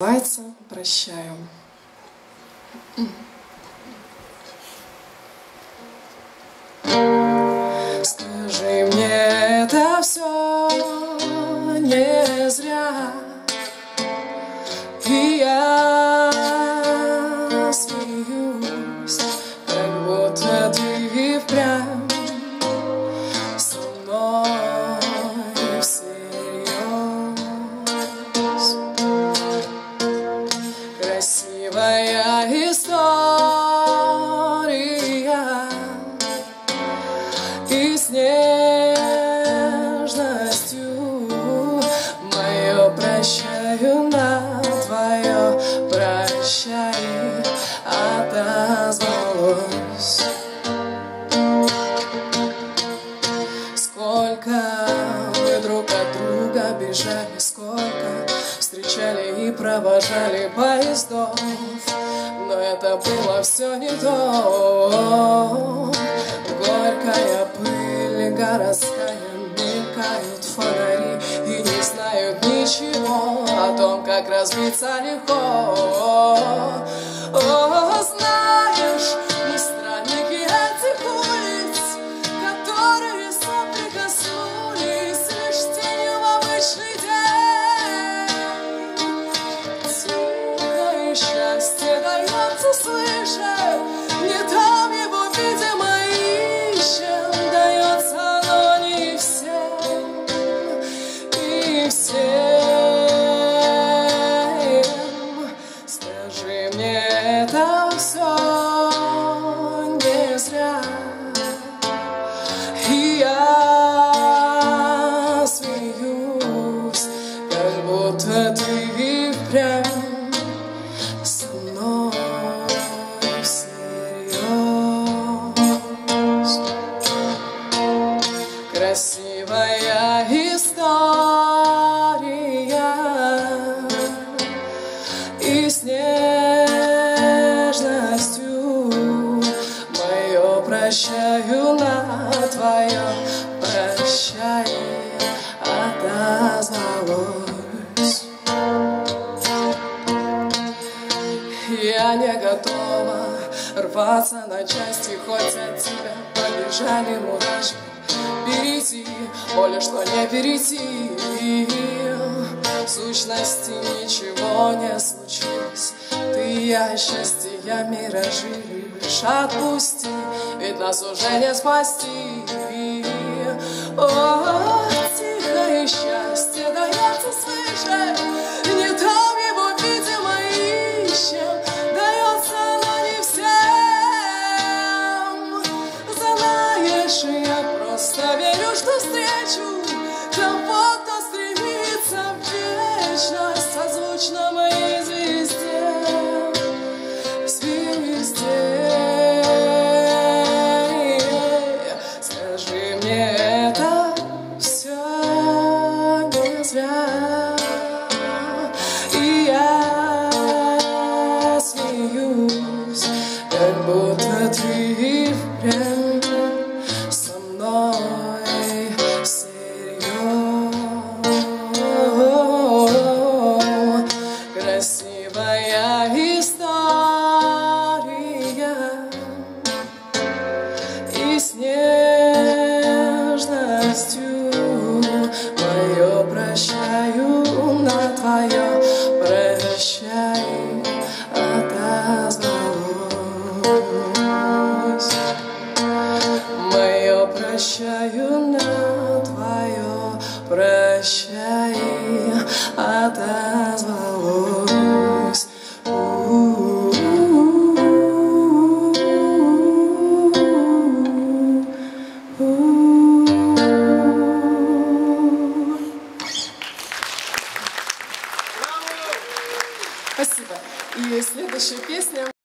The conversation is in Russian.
Называется «Прощаю». Скажи мне, это все не бежали Сколько встречали и провожали поездов. Но это было все не то. Горькая пыль городская Мелькают фонари и не знают ничего О том, как разбиться легко впрямь со мной всерьез. Красивая история И с нежностью Мое прощаю на твое прощай Отозвалось рваться на части Хоть от тебя побежали мурашки. Перейти, более что не перейти В сущности ничего не случилось. Ты и я, счастье, я миражи лишь отпусти Ведь нас уже не спасти. О, тихое счастье дается слышать просто верю, что встречу Того, кто стремится в вечность Созвучно моей звезде. Звезде. Скажи мне, это все не зря. И я смеюсь, как будто ты впрямь прощай отозвалось. Мое прощаю на твое прощай отозвалось кошельке